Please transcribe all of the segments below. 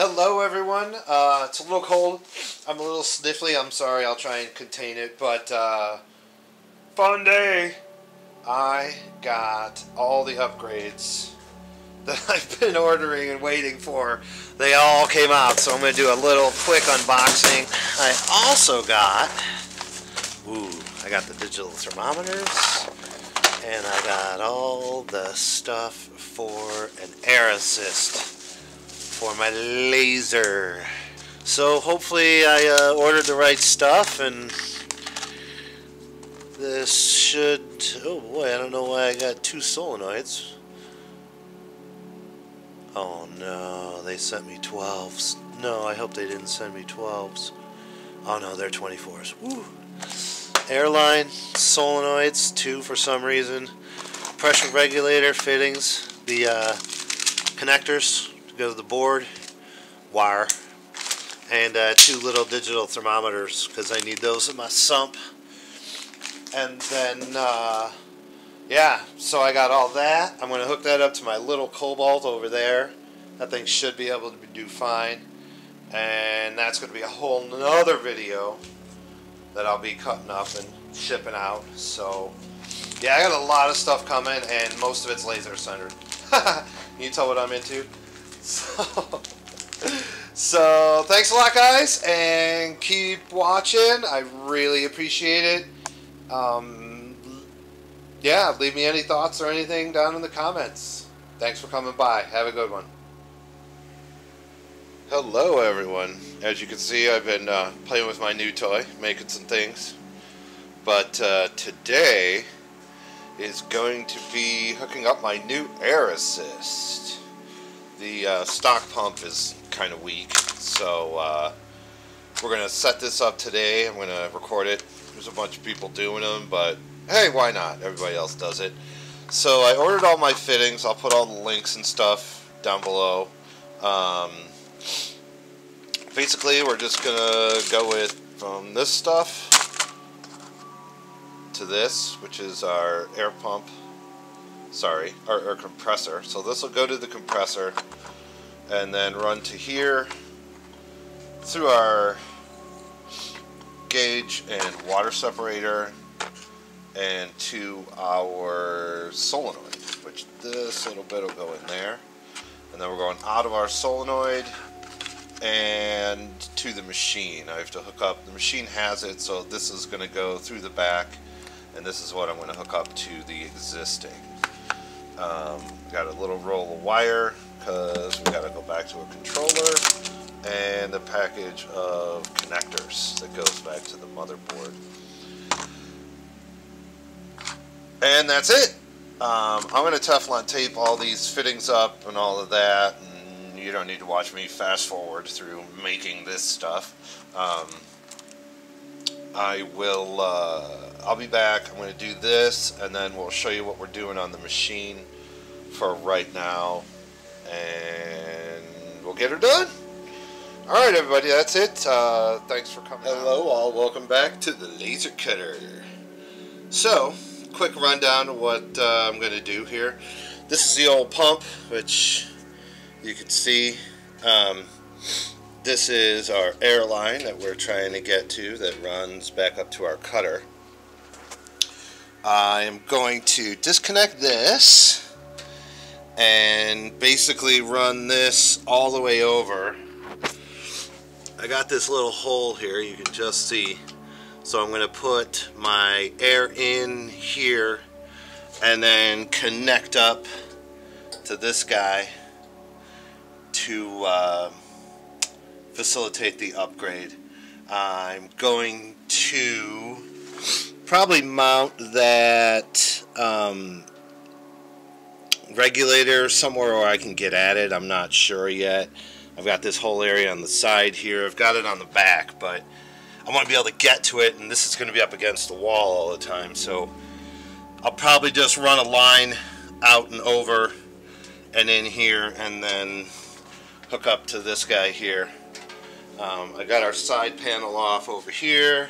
Hello, everyone. Uh, it's a little cold. I'm a little sniffly. I'm sorry. I'll try and contain it. But uh, fun day. I got all the upgrades that I've been ordering and waiting for. They all came out, so I'm going to do a little quick unboxing. I also got, ooh, I got the digital thermometers, and I got all the stuff for an air assist for my laser. So hopefully I uh, ordered the right stuff and this should, oh boy, I don't know why I got two solenoids. Oh no, they sent me 12s. No, I hope they didn't send me 12s. Oh no, they're 24s. Woo. Airline, solenoids, two for some reason. Pressure regulator fittings, the uh, connectors to go to the board, wire, and uh, two little digital thermometers because I need those in my sump. And then, uh, yeah, so I got all that. I'm going to hook that up to my little Cobalt over there. That thing should be able to do fine. And that's going to be a whole nother video that I'll be cutting up and shipping out. So, yeah, I got a lot of stuff coming, and most of it's laser centered. you tell what I'm into? So, so thanks a lot, guys, and keep watching. I really appreciate it. Um, yeah, leave me any thoughts or anything down in the comments. Thanks for coming by. Have a good one. Hello, everyone. As you can see, I've been uh, playing with my new toy, making some things. But uh, today is going to be hooking up my new air assist. The uh, stock pump is kind of weak, so uh, we're going to set this up today. I'm going to record it. There's a bunch of people doing them, but hey, why not? Everybody else does it. So I ordered all my fittings. I'll put all the links and stuff down below. Um, basically, we're just going to go with from this stuff to this, which is our air pump. Sorry, our, our compressor. So this will go to the compressor and then run to here through our gauge and water separator and to our solenoid, which this little bit will go in there. And then we're going out of our solenoid and to the machine. I have to hook up, the machine has it, so this is going to go through the back, and this is what I'm going to hook up to the existing. Um, got a little roll of wire because we got to go back to a controller and a package of connectors that goes back to the motherboard. And that's it. Um, I'm going to Teflon tape all these fittings up and all of that. And you don't need to watch me fast forward through making this stuff. Um, I will, uh, I'll be back. I'm going to do this and then we'll show you what we're doing on the machine for right now. And we'll get her done. All right, everybody, that's it. Uh, thanks for coming. Hello, out. all. Welcome back to the Laser Cutter. So, quick rundown of what uh, I'm going to do here. This is the old pump, which you can see. Um, this is our air line that we're trying to get to that runs back up to our cutter. I'm going to disconnect this and basically run this all the way over. I got this little hole here you can just see so I'm going to put my air in here and then connect up to this guy to uh, facilitate the upgrade. I'm going to probably mount that um, regulator somewhere where I can get at it. I'm not sure yet. I've got this whole area on the side here. I've got it on the back, but I want to be able to get to it, and this is going to be up against the wall all the time. So I'll probably just run a line out and over and in here, and then hook up to this guy here. Um, I got our side panel off over here.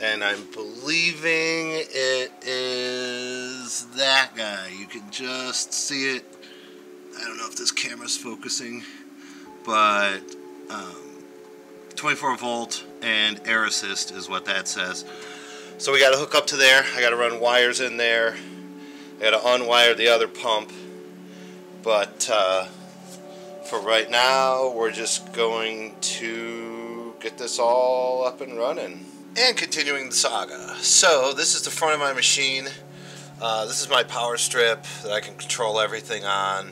and I'm believing it is that guy. You can just see it. I don't know if this camera's focusing, but um, 24 volt and air assist is what that says. So we got to hook up to there. I got to run wires in there. I got to unwire the other pump. But uh, for right now, we're just going to get this all up and running. And continuing the saga. So this is the front of my machine. Uh, this is my power strip that I can control everything on.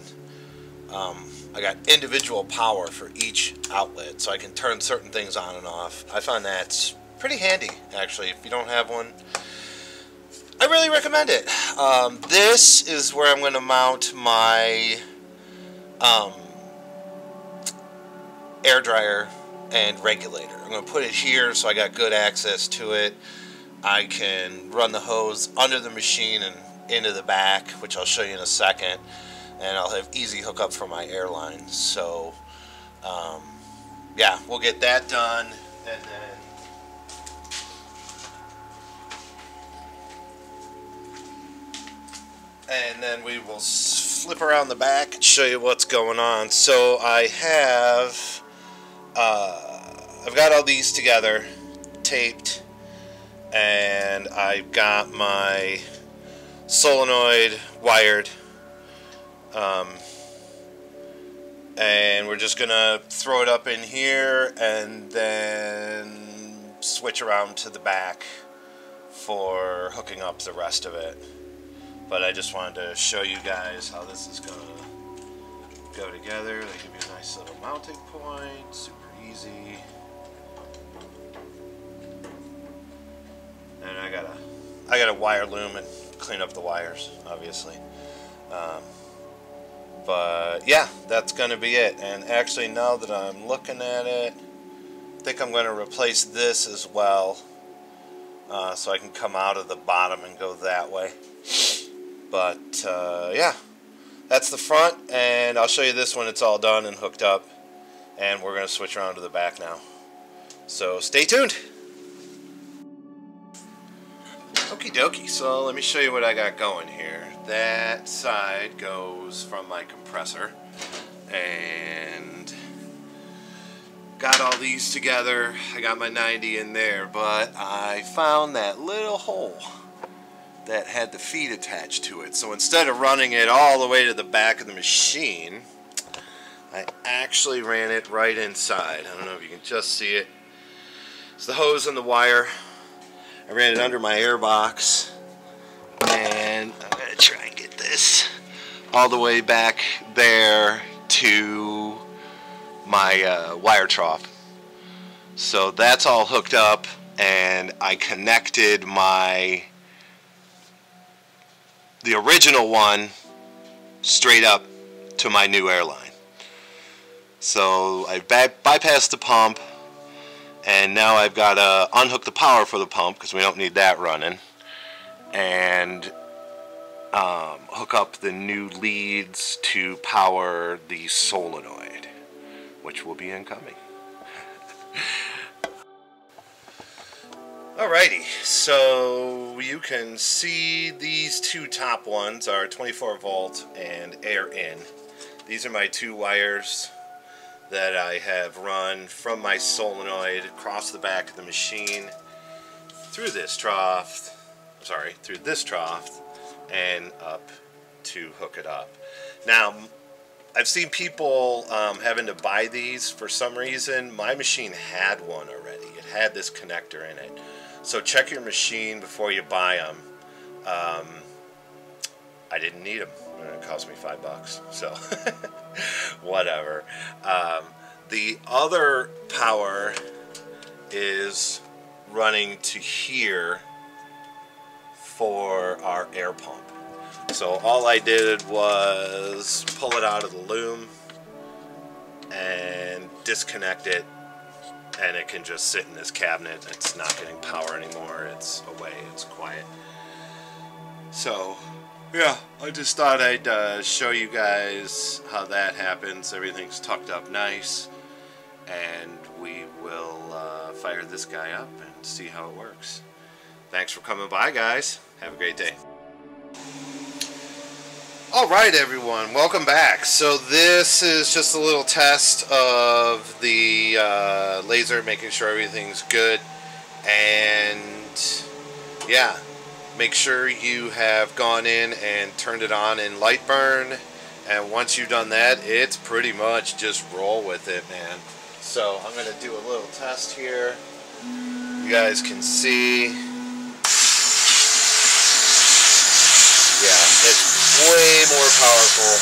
Um, I got individual power for each outlet, so I can turn certain things on and off. I find that's pretty handy, actually. If you don't have one, I really recommend it. Um, this is where I'm going to mount my um, air dryer and regulator. I'm going to put it here so I got good access to it. I can run the hose under the machine and into the back, which I'll show you in a second. And I'll have easy hookup for my airline. So, um, yeah, we'll get that done. And then and then we will flip around the back and show you what's going on. So I have, uh, I've got all these together, taped, and I've got my solenoid wired. Um, and we're just gonna throw it up in here and then switch around to the back for hooking up the rest of it but I just wanted to show you guys how this is to go together. They give you a nice little mounting point, super easy. And I gotta, I gotta wire loom and clean up the wires, obviously. Um, but yeah, that's gonna be it. And actually, now that I'm looking at it, I think I'm gonna replace this as well, uh, so I can come out of the bottom and go that way. But uh, yeah, that's the front, and I'll show you this when it's all done and hooked up. And we're going to switch around to the back now. So stay tuned. Okie dokie, so let me show you what I got going here. That side goes from my compressor, and got all these together. I got my 90 in there, but I found that little hole that had the feet attached to it. So instead of running it all the way to the back of the machine, I actually ran it right inside. I don't know if you can just see it. It's the hose and the wire. I ran it under my air box. And I'm to try and get this all the way back there to my uh, wire trough. So that's all hooked up and I connected my the original one straight up to my new airline. So I bypassed the pump and now I've got to unhook the power for the pump because we don't need that running and um, hook up the new leads to power the solenoid which will be incoming. Alrighty, so you can see these two top ones are 24 volt and air in. These are my two wires that I have run from my solenoid across the back of the machine through this trough, sorry, through this trough and up to hook it up. Now, I've seen people um, having to buy these for some reason. My machine had one already. It had this connector in it. So check your machine before you buy them. Um, I didn't need them. Cost me five bucks. So whatever. Um, the other power is running to here for our air pump. So all I did was pull it out of the loom and disconnect it and it can just sit in this cabinet. It's not getting power anymore. It's away. It's quiet. So, yeah, I just thought I'd uh, show you guys how that happens. Everything's tucked up nice. And we will uh, fire this guy up and see how it works. Thanks for coming by, guys. Have a great day. All right, everyone, welcome back. So this is just a little test of the uh, laser, making sure everything's good. And yeah, make sure you have gone in and turned it on in Lightburn. And once you've done that, it's pretty much just roll with it, man. So I'm going to do a little test here. You guys can see. Yeah, it's way more powerful.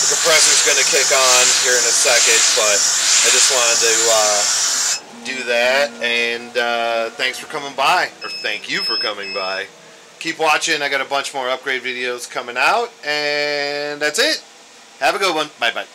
The compressor's going to kick on here in a second, but I just wanted to uh, do that. And uh, thanks for coming by, or thank you for coming by. Keep watching. I got a bunch more upgrade videos coming out, and that's it. Have a good one. Bye bye.